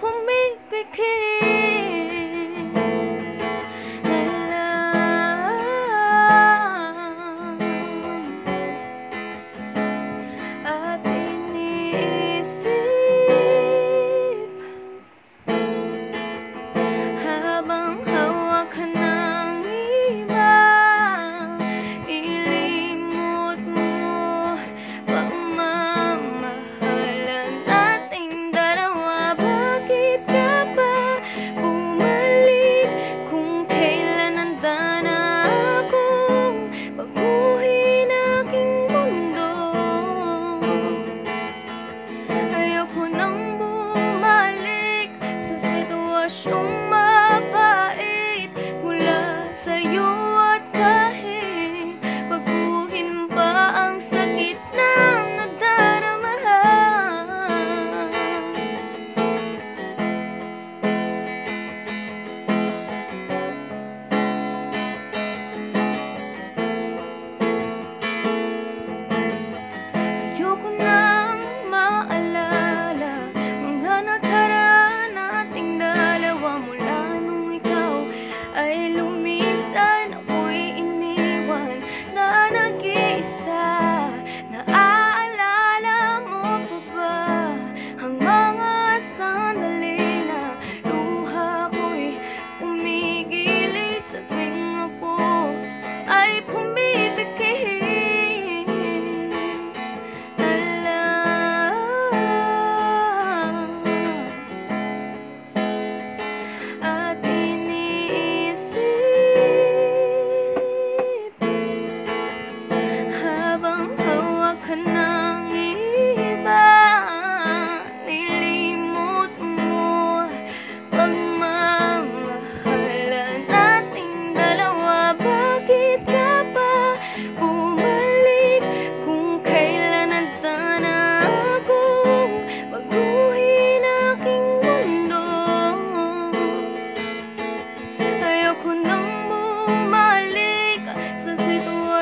भूमि बिखेर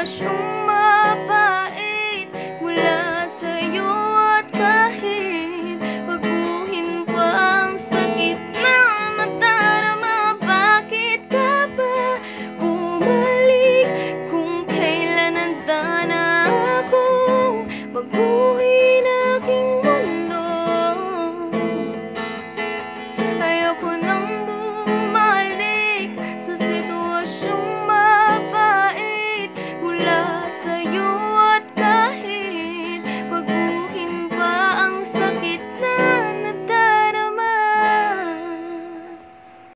special.